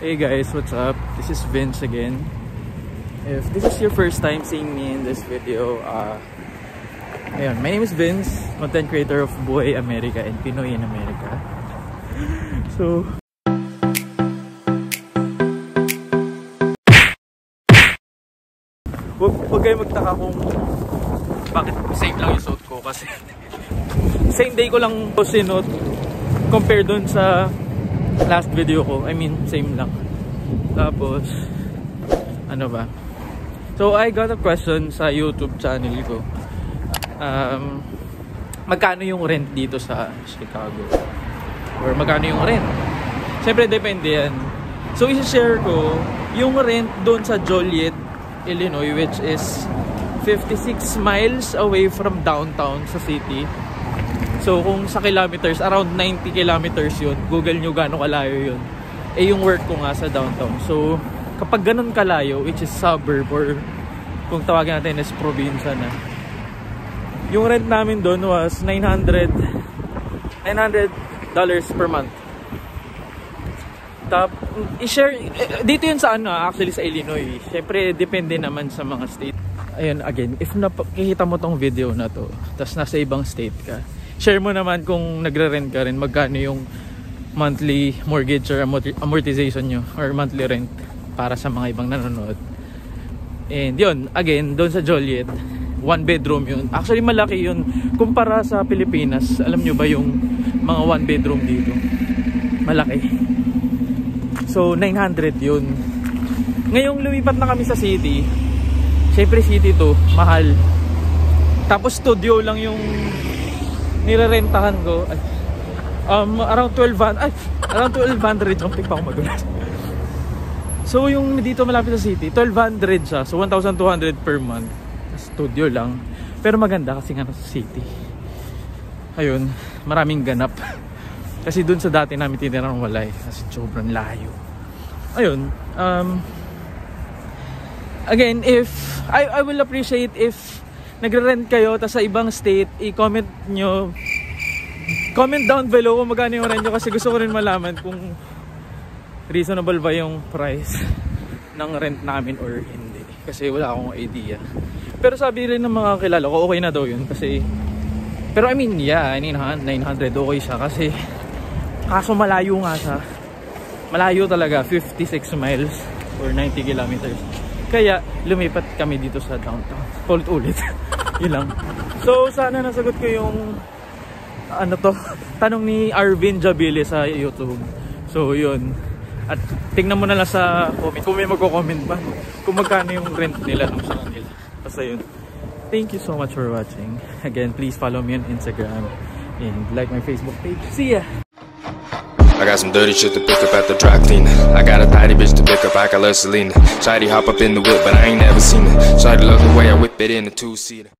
Hey guys, what's up? This is Vince again. If this is your first time seeing me in this video, uh, ayun, my name is Vince, content creator of Buhay America and Pinoy in America. So, wag, wag kayo magtaka kung bakit same lang yung suit ko kasi same day ko lang sinuot compare dun sa last video ko. I mean, same lang. Tapos, ano ba? So, I got a question sa YouTube channel ko. Um, magkano yung rent dito sa Chicago? Or magkano yung rent? Siyempre, depende yan. So, isi-share ko yung rent doon sa Joliet, Illinois, which is 56 miles away from downtown sa city. So kung sa kilometers, around 90 kilometers yun. Google nyo gaano kalayo yun. Eh yung work ko nga sa downtown. So kapag ganun kalayo, which is suburb or kung tawagin natin is probinsya na. Yung rent namin doon was 900 900 dollars per month. Tap, i-share, eh, dito yun sa ano, actually sa Illinois. Siyempre, depende naman sa mga state. Ayun, again, if nakikita mo tong video na to, tapos nasa ibang state ka, share mo naman kung nagre-rent ka rin magkano yung monthly mortgage or amortization nyo or monthly rent para sa mga ibang nanonood. And yun again doon sa Joliet one bedroom yun. Actually malaki yun kumpara sa Pilipinas. Alam nyo ba yung mga one bedroom dito? Malaki. So 900 yun. Ngayong lumipat na kami sa city syempre city to mahal. Tapos studio lang yung nirerentahan ko. Ay, um, around 12 ay, around 1200 jumping pa ako magulat. So yung dito malapit sa city 1200 siya. So 1200 per month. Studio lang. Pero maganda kasi nga sa city. Ayun maraming ganap. Kasi dun sa dati namin tinirang walay kasi sobrang layo. Ayun um again if I, I will appreciate if nagre-rent kayo tapos sa ibang state, i-comment nyo. Comment down below kung magkano yung rent nyo kasi gusto ko rin malaman kung reasonable ba yung price ng rent namin or hindi. Kasi wala akong idea. Pero sabi rin ng mga kilala ko okay na daw yun kasi pero I mean yeah 900 okay siya kasi kaso malayo nga siya. Malayo talaga 56 miles or 90 kilometers. Kaya lumipat kami dito sa downtown. Ulit-ulit. Yun. So sana nasagot ko yung ano to, tanong ni Arvin Jabili sa YouTube. So yun. At tingnan mo na lang sa comment kung may magko-comment ba kung magkano yung rent nila nung sa kanila. Basta yun. Thank you so much for watching. Again, please follow me on Instagram and like my Facebook page. See ya! I got some dirty shit to pick up at the dry cleaner. I got a tidy bitch to pick up, I got love Selena. Shady hop up in the whip, but I ain't never seen it. Shady love the way I whip it in a two-seater.